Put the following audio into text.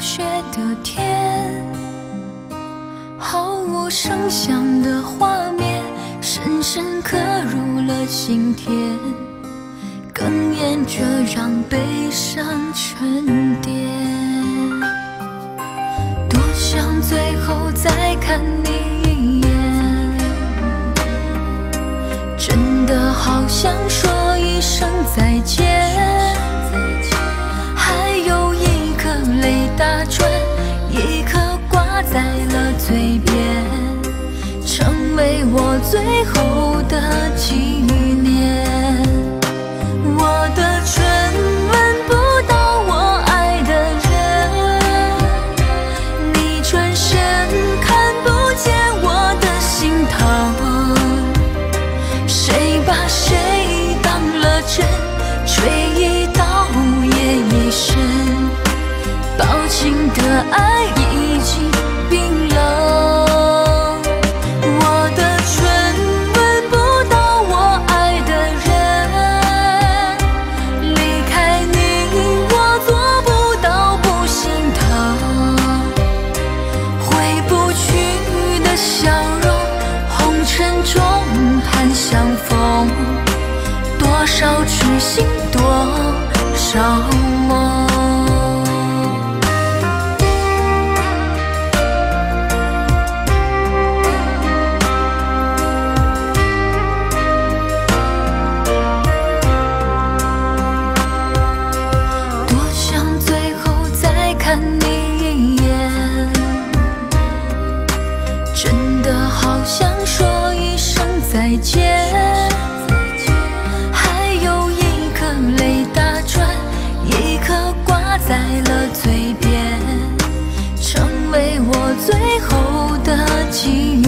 雪的天，毫无声响的画面，深深刻入了心田，哽咽着让悲伤沉淀。多想最后再看你一眼。真的好想说一声再见，最后的纪念。我的唇吻不到我爱的人，你转身看不见我的心疼。谁把谁多想最后再看你。最后的纪念。